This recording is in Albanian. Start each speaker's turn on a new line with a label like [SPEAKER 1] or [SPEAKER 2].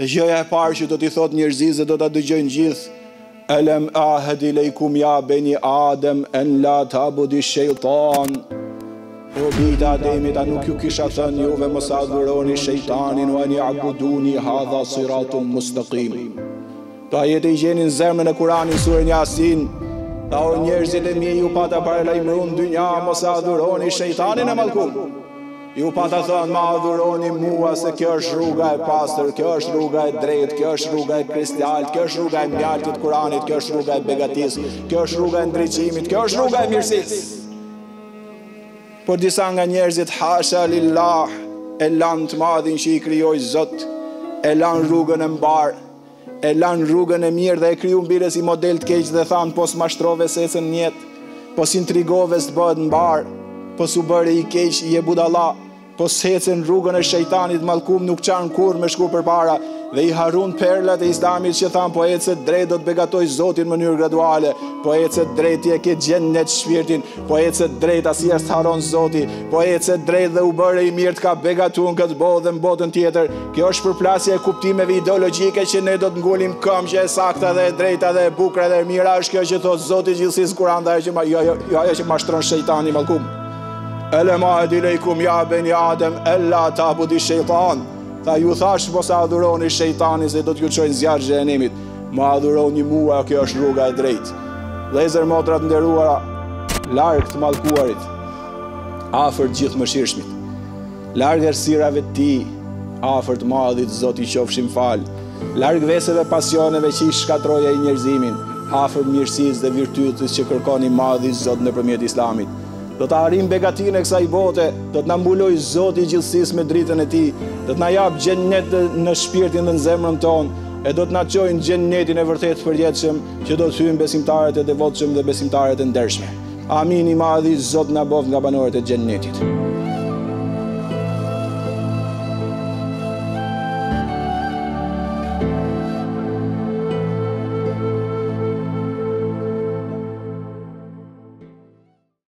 [SPEAKER 1] Gjëja e parë që do t'i thotë njerëzimit dhe do ta dëgjojnë të gjithë, Elem ahad ilejkum ja beni Adem en la tabudi shejtan. O bijtë e Ademit, a nuk ju kisha thënë juve mos adhuroni shejtanin, wa eni abuduni hadha siratun mustaqim. Këto ajete i gjeni në zemrën e Kur'anit, suren Yasin. Tha o njerëzit e mi ju pata paralajmëruar në dynja mos adhuroni shejtanin e mallkun. Ju pata thënë më adhuroni mua se kjo është rruga e pastër, kjo është rruga e drejtë, kjo është rruga e kristaltë, kjo është rruga e mjaltit, kuranit, kjo është rruga e begatisë, kjo është rruga e ndriçimit, kjo është rruga e mirësisë. Por disa nga njerëzit hasha lillah e lanë të madhin që i krijoi zot, e lanë rrugën e mbarë, E lanë rrugën e mirë dhe e krijuan bindjen, një model të keq dhe thanë po s'mashtrove s'ecën në jetë, po s'intrigove s't'bëhet mbarë, po s'u bëre i keq, je budalla, po s'ece në rrugën e shejtanit mallkun nuk çan kurrë me shku përpara dhe i harrun perlat e Islamit që thonë po ece drejt do të begatojë Zoti në mënyrë graduale, po ece drejt ti e ke xhennet shpirtin, Po ece drejt asi s'të harron zoti, po ece drejt dhe u bëre i mirë të ka begatu në këtë botë dhe në botën tjetër. Kjo është përplasja e kuptimeve ideologjike që ne do të ngulim këmbë që e sakta dhe e drejta dhe e bukra dhe e mira është kjo që thotë zoti i gjithësisë në kuran dhe jo ajo që mashtron shejtani mallkun. Elem ahad ilejkum ja beni adem, ella tabudu shejtan. Tha ju thashë mos e adhuroni shejtanin se do t'ju çojë në zjarr të xhehenemit. Më adhuroni mua, kjo është rruga e drejtë. Vëllezër, motra të nderuara, larg të mallkuarit, afër të gjithë mëshirshmit. Larg errësirave të tij, afër të madhit Zot i qofshim fal. Larg veseve pasioneve që i shkatërroi ai njerëzimin, afër mirësisë dhe virtytit që kërkon i madhi Zot nëpërmjet Islamit. Do ta arrijmë begatinë e kësaj bote, do të na mbulojë Zoti i gjithësisë me dritën e tij, do të na japë xhennet në shpirtin dhe në zemrën tonë e do të na çojë në xhennetin e vërtetë të përjetshëm që do të hyjnë besimtarët e devotshëm dhe besimtaret e ndershme. Amin i madhi Zot na bëftë nga banorët e xhennetit.